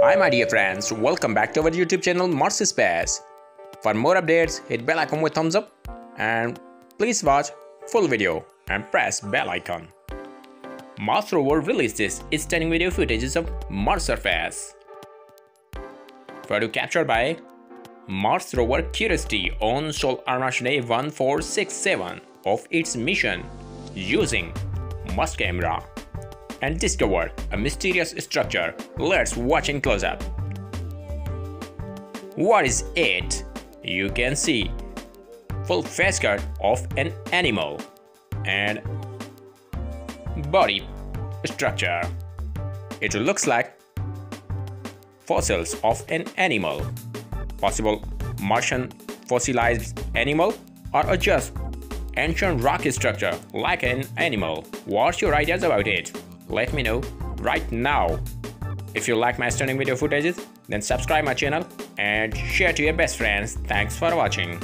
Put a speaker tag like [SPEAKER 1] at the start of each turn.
[SPEAKER 1] Hi my dear friends, welcome back to our YouTube channel Mars Space. For more updates, hit bell icon with thumbs up and please watch full video and press bell icon. Mars rover releases its stunning video footages of Mars surface. Photo captured by Mars rover Curiosity on Solar Day 1467 of its mission using Mars camera and discovered a mysterious structure. Let's watch in close up. What is it? You can see full face cut of an animal and body structure. It looks like fossils of an animal. Possible Martian fossilized animal or just ancient rock structure like an animal. What's your ideas about it? Let me know right now. If you like my stunning video footages, then subscribe my channel and share to your best friends. Thanks for watching.